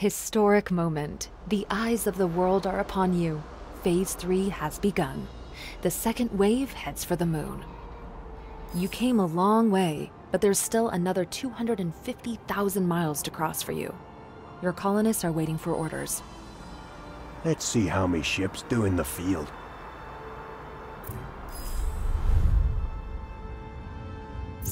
Historic moment. The eyes of the world are upon you. Phase 3 has begun. The second wave heads for the moon. You came a long way, but there's still another 250,000 miles to cross for you. Your colonists are waiting for orders. Let's see how me ships do in the field.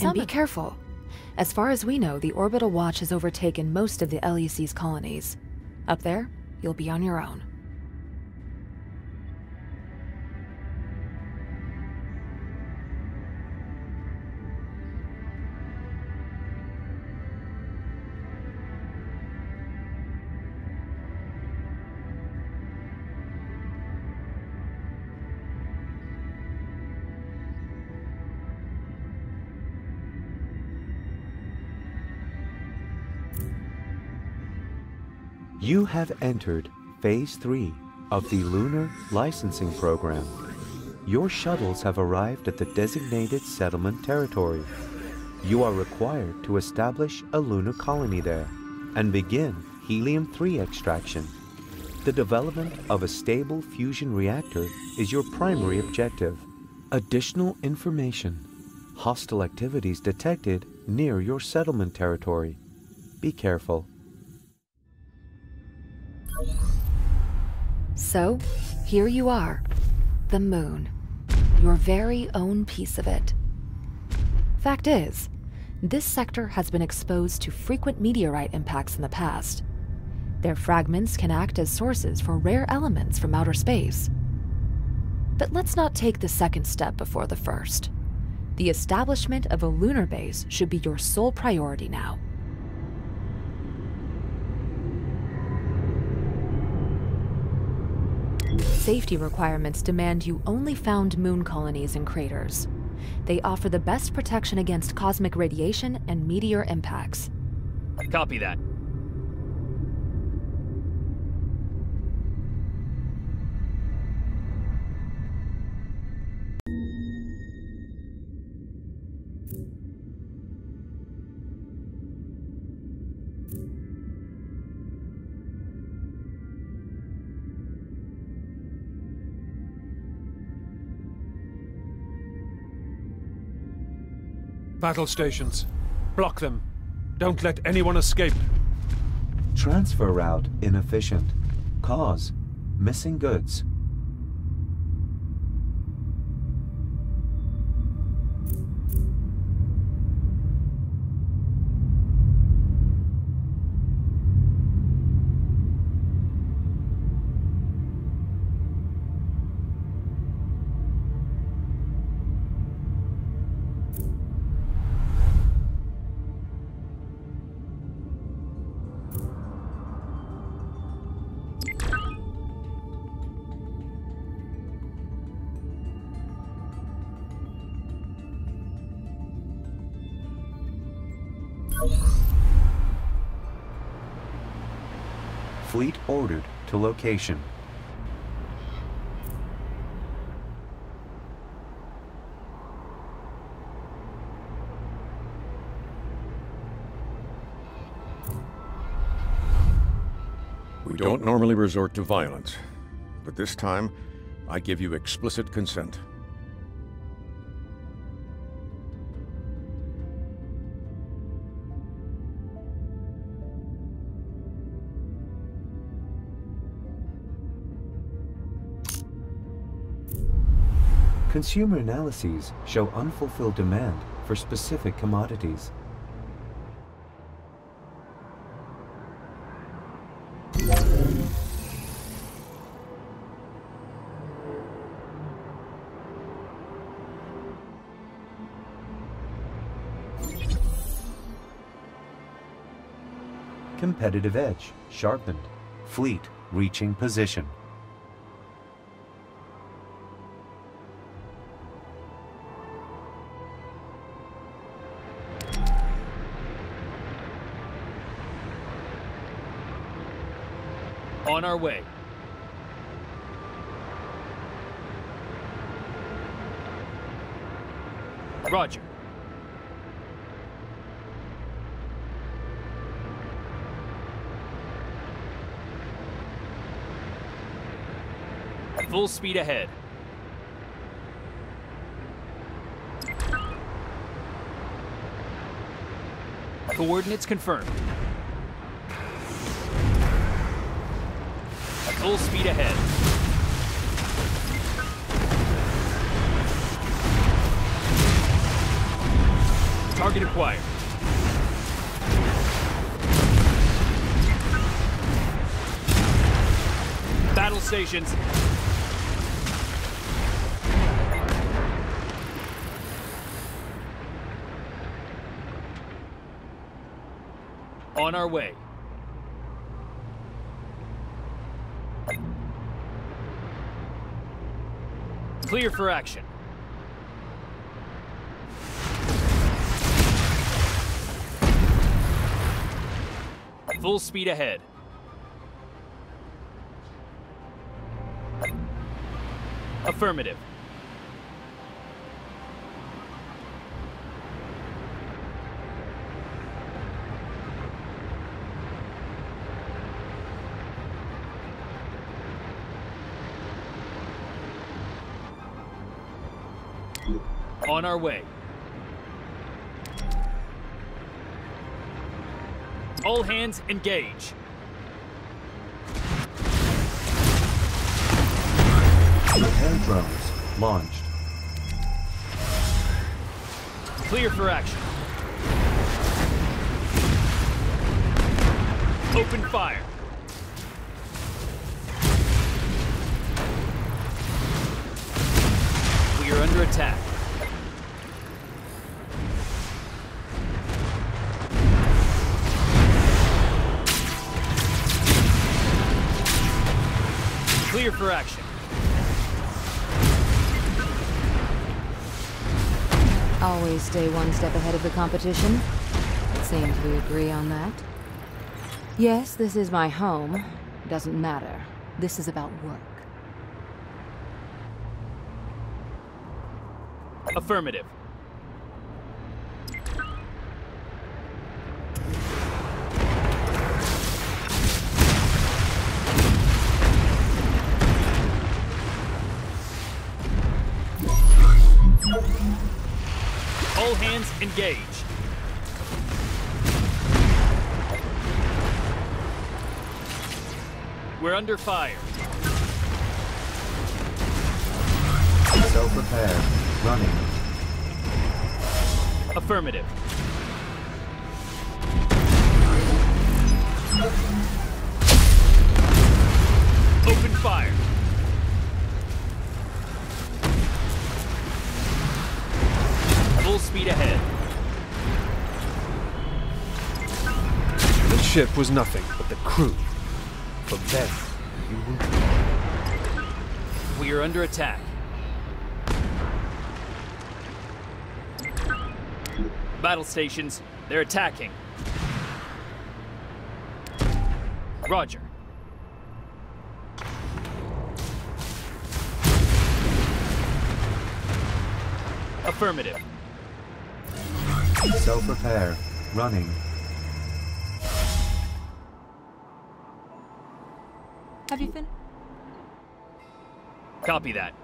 And be careful. As far as we know, the Orbital Watch has overtaken most of the LEC's colonies. Up there, you'll be on your own. You have entered Phase 3 of the Lunar Licensing Program. Your shuttles have arrived at the designated settlement territory. You are required to establish a lunar colony there and begin helium-3 extraction. The development of a stable fusion reactor is your primary objective. Additional information. Hostile activities detected near your settlement territory. Be careful. So, here you are. The moon. Your very own piece of it. Fact is, this sector has been exposed to frequent meteorite impacts in the past. Their fragments can act as sources for rare elements from outer space. But let's not take the second step before the first. The establishment of a lunar base should be your sole priority now. Safety requirements demand you only found moon colonies and craters. They offer the best protection against cosmic radiation and meteor impacts. Copy that. Battle stations. Block them. Don't let anyone escape. Transfer route inefficient. Cause missing goods. Fleet ordered to location. We don't normally resort to violence, but this time, I give you explicit consent. Consumer analyses show unfulfilled demand for specific commodities. Competitive edge sharpened, fleet reaching position. Our way. Roger. Full speed ahead. Coordinates confirmed. Full speed ahead. Target acquired. Battle stations. On our way. Clear for action. Full speed ahead. Affirmative. On our way. All hands engage. Repair drones launched. Clear for action. Open fire. We are under attack. Clear for action. Always stay one step ahead of the competition. It seems we agree on that. Yes, this is my home. Doesn't matter. This is about work. Affirmative. All hands engage. We're under fire. Self-repair running. Affirmative. Open fire. Speed ahead. The ship was nothing but the crew. For them, you will We are under attack. Battle stations, they're attacking. Roger. Affirmative. Self-repair running. Have you finished? Copy that.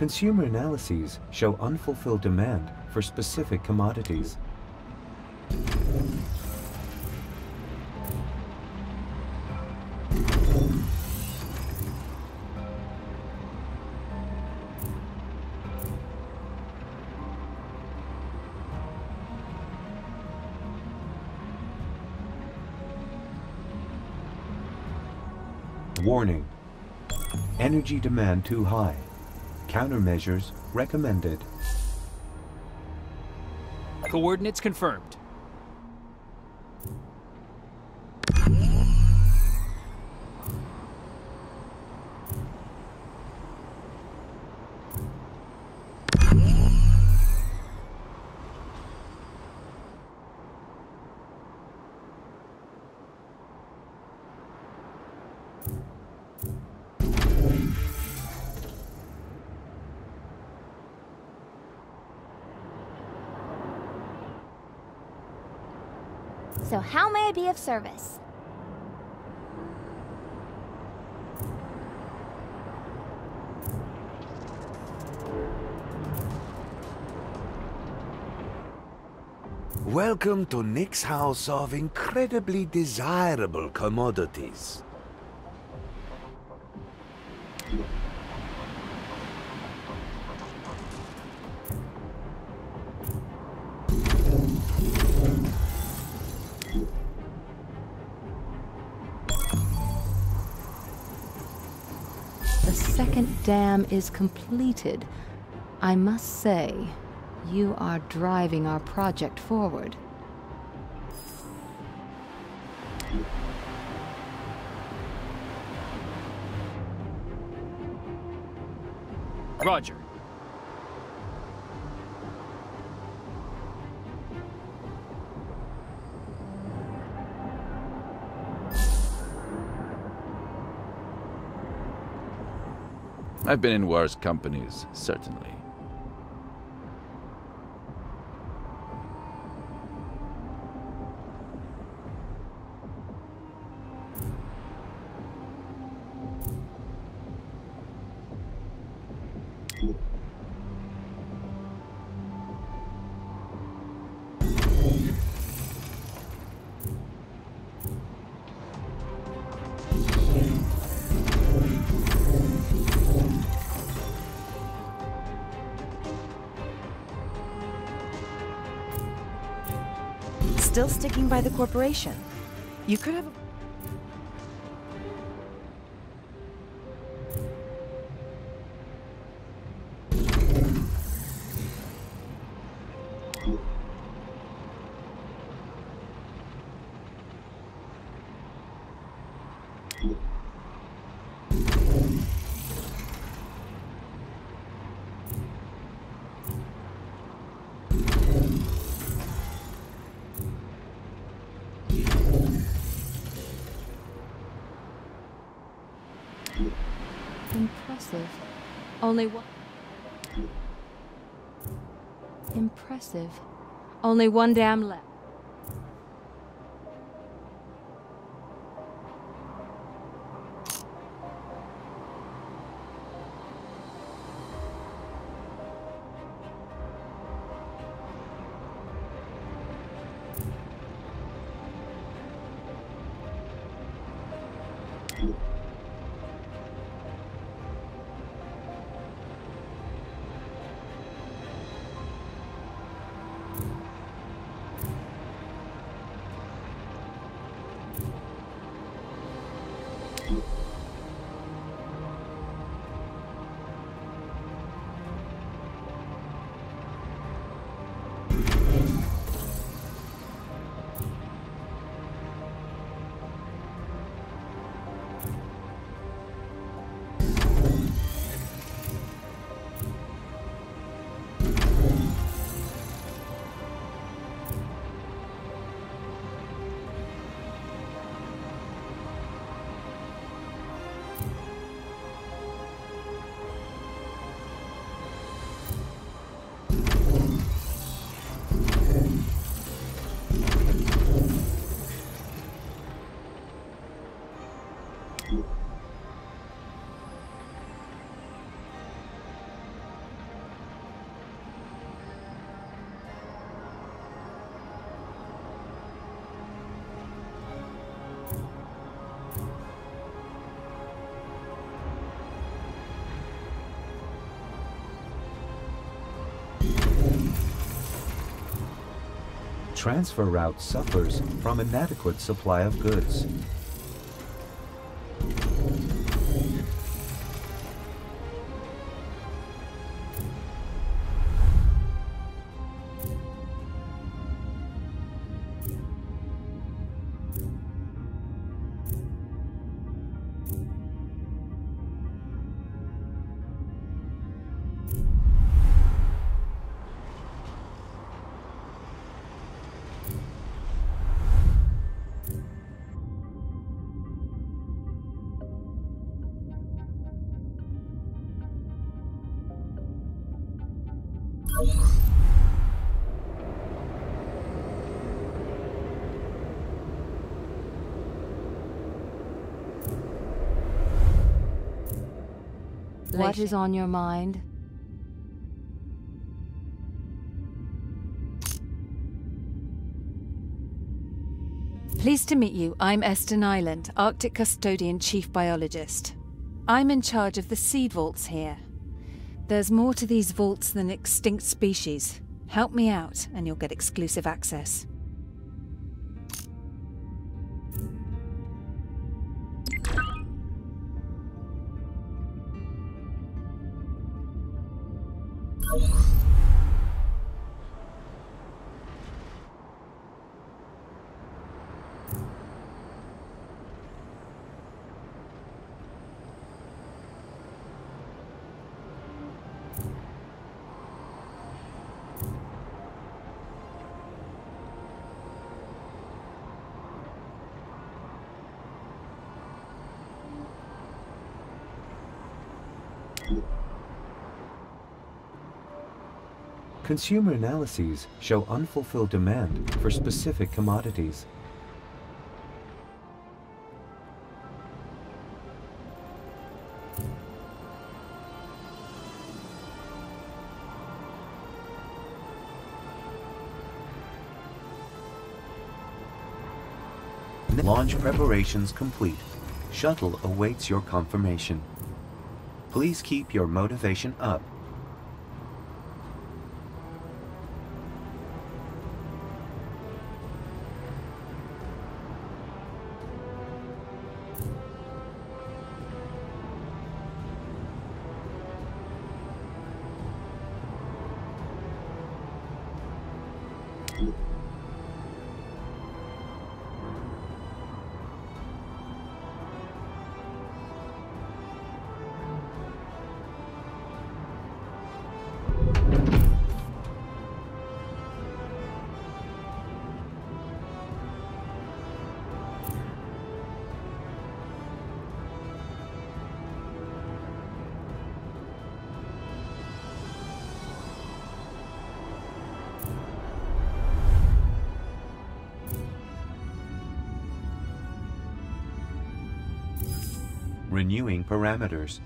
Consumer analyses show unfulfilled demand for specific commodities. Warning. Energy demand too high. Countermeasures recommended. Coordinates confirmed. May I be of service? Welcome to Nick's house of incredibly desirable commodities. Dam is completed. I must say, you are driving our project forward. Roger. I've been in worse companies, certainly. Still sticking by the corporation. You could have... Only one. Impressive. Only one dam left. you. transfer route suffers from inadequate supply of goods. What is on your mind? Pleased to meet you. I'm Esther Island, Arctic Custodian Chief Biologist. I'm in charge of the seed vaults here. There's more to these vaults than extinct species. Help me out, and you'll get exclusive access. Consumer analyses show unfulfilled demand for specific commodities. Launch preparations complete. Shuttle awaits your confirmation. Please keep your motivation up renewing parameters.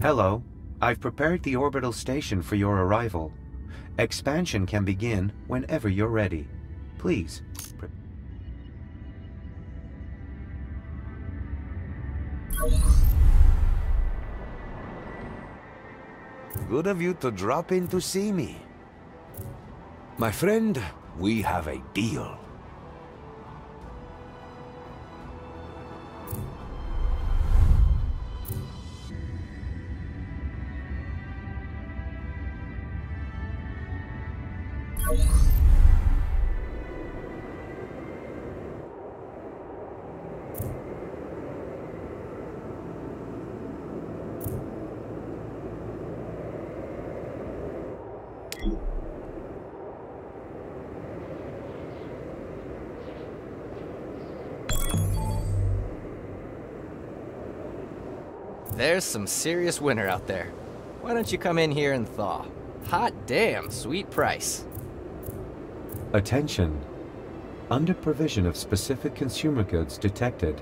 Hello, I've prepared the orbital station for your arrival. Expansion can begin whenever you're ready. Please. Good of you to drop in to see me. My friend, we have a deal. There's some serious winter out there. Why don't you come in here and thaw? Hot damn, sweet price. Attention! Under provision of specific consumer goods detected,